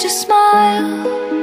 Just smile.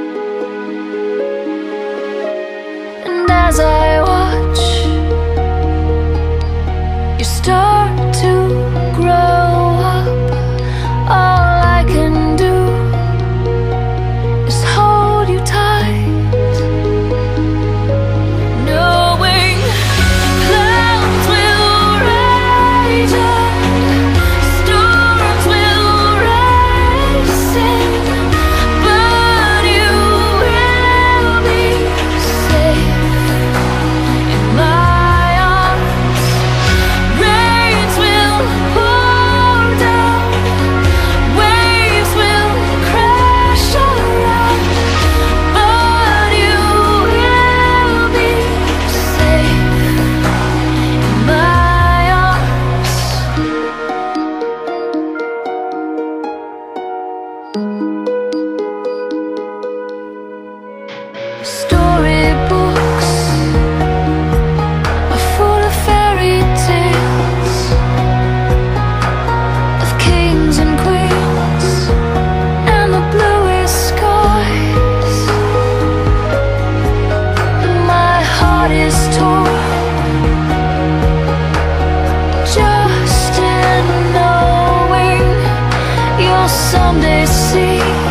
see.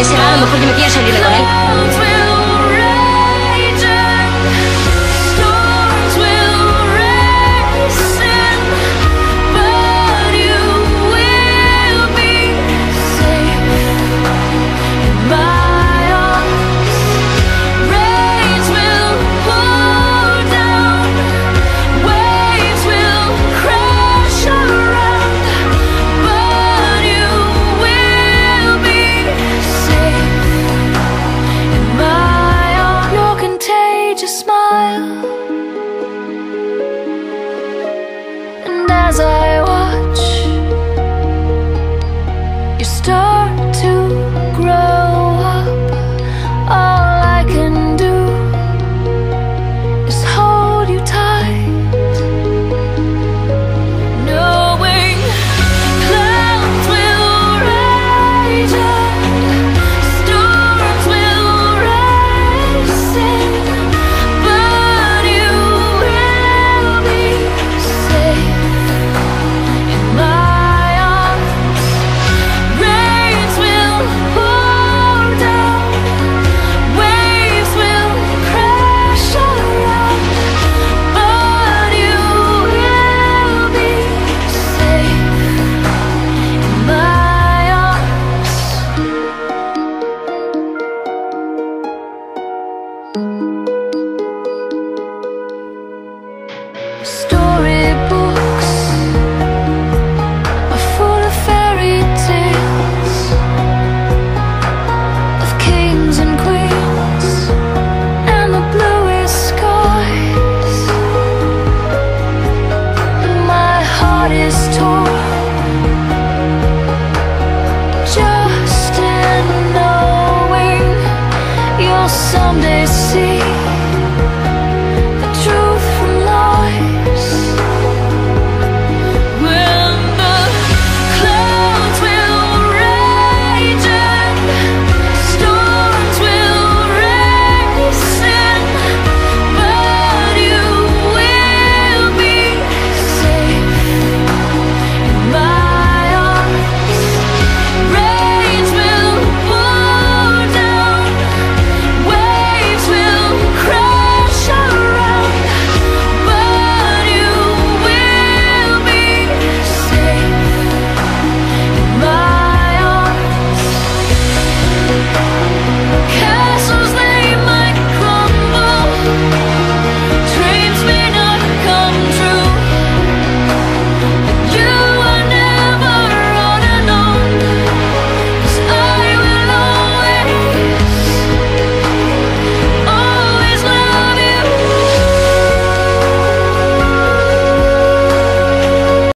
ese va, a lo mejor yo me quiero salir de con él. someday see